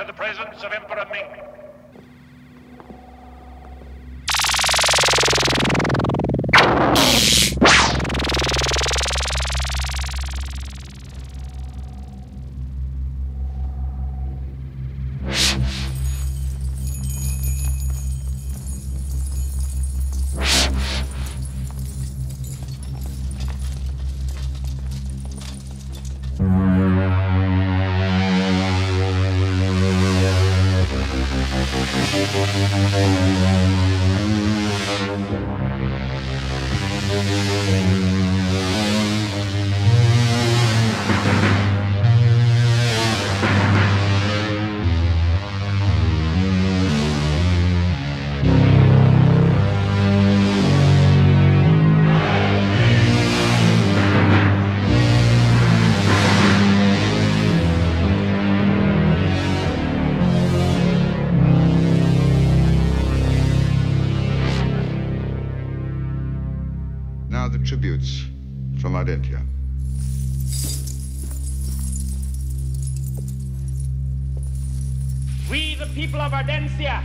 to the presence of Emperor Ming. Música Now the tributes from Ardentia. We, the people of Ardentia,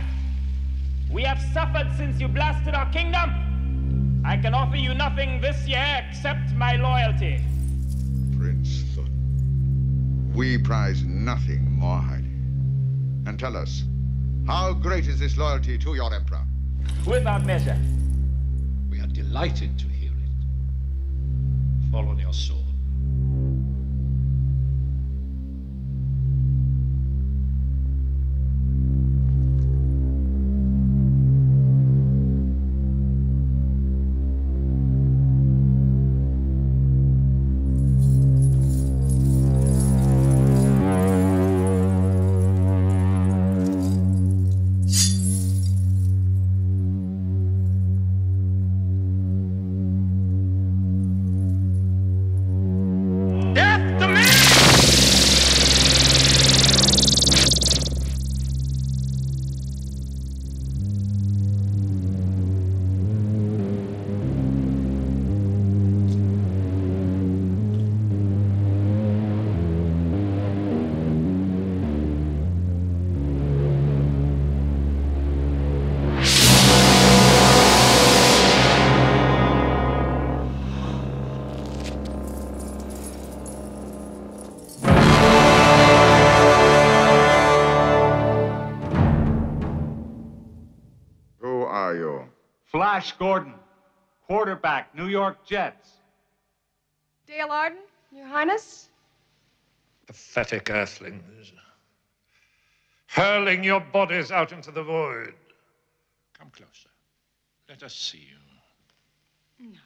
we have suffered since you blasted our kingdom. I can offer you nothing this year except my loyalty. Prince Thun. We prize nothing more highly. And tell us, how great is this loyalty to your emperor? Without measure. We are delighted to hear it. Fall are you? Flash Gordon, quarterback, New York Jets. Dale Arden, Your Highness? Pathetic earthlings. Hurling your bodies out into the void. Come closer. Let us see you. No.